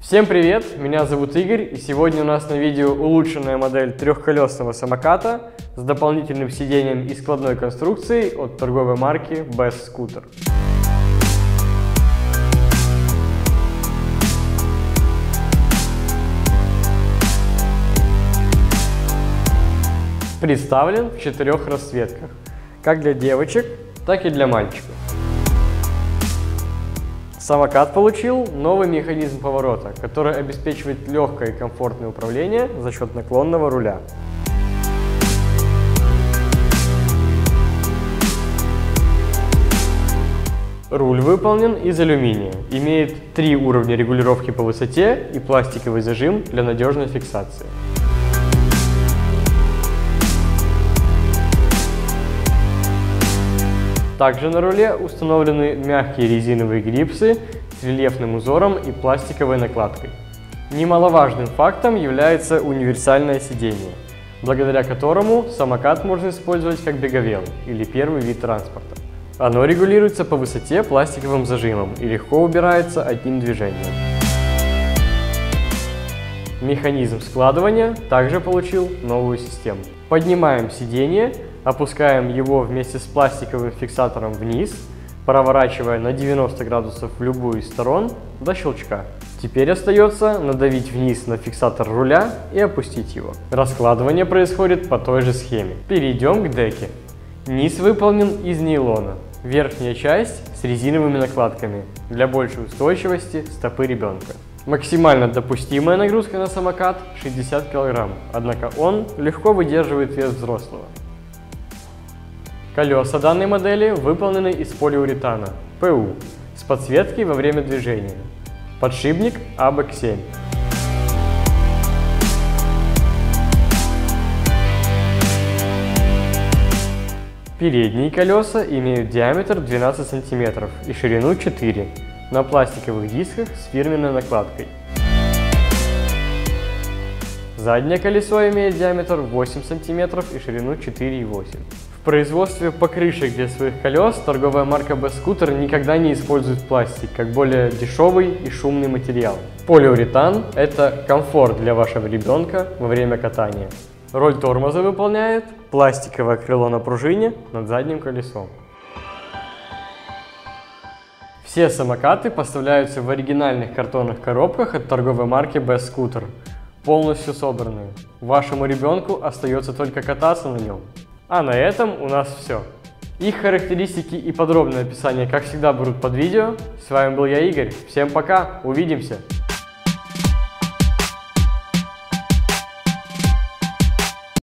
Всем привет, меня зовут Игорь, и сегодня у нас на видео улучшенная модель трехколесного самоката с дополнительным сиденьем и складной конструкцией от торговой марки Best Scooter. Представлен в четырех расцветках, как для девочек, так и для мальчиков. Самокат получил новый механизм поворота, который обеспечивает легкое и комфортное управление за счет наклонного руля. Руль выполнен из алюминия, имеет три уровня регулировки по высоте и пластиковый зажим для надежной фиксации. Также на руле установлены мягкие резиновые грипсы с рельефным узором и пластиковой накладкой. Немаловажным фактом является универсальное сиденье, благодаря которому самокат можно использовать как беговел или первый вид транспорта. Оно регулируется по высоте пластиковым зажимом и легко убирается одним движением. Механизм складывания также получил новую систему. Поднимаем сиденье Опускаем его вместе с пластиковым фиксатором вниз, проворачивая на 90 градусов в любую из сторон до щелчка. Теперь остается надавить вниз на фиксатор руля и опустить его. Раскладывание происходит по той же схеме. Перейдем к деке. Низ выполнен из нейлона. Верхняя часть с резиновыми накладками для большей устойчивости стопы ребенка. Максимально допустимая нагрузка на самокат 60 кг, однако он легко выдерживает вес взрослого. Колеса данной модели выполнены из полиуретана ПУ с подсветкой во время движения. Подшипник ABEC 7. Передние колеса имеют диаметр 12 см и ширину 4 на пластиковых дисках с фирменной накладкой. Заднее колесо имеет диаметр 8 см и ширину 4,8 в производстве покрышек для своих колес торговая марка B-Scooter никогда не использует пластик, как более дешевый и шумный материал. Полиуретан – это комфорт для вашего ребенка во время катания. Роль тормоза выполняет пластиковое крыло на пружине над задним колесом. Все самокаты поставляются в оригинальных картонных коробках от торговой марки Best Scooter, полностью собранные. Вашему ребенку остается только кататься на нем. А на этом у нас все. Их характеристики и подробное описание, как всегда, будут под видео. С вами был я, Игорь. Всем пока, увидимся!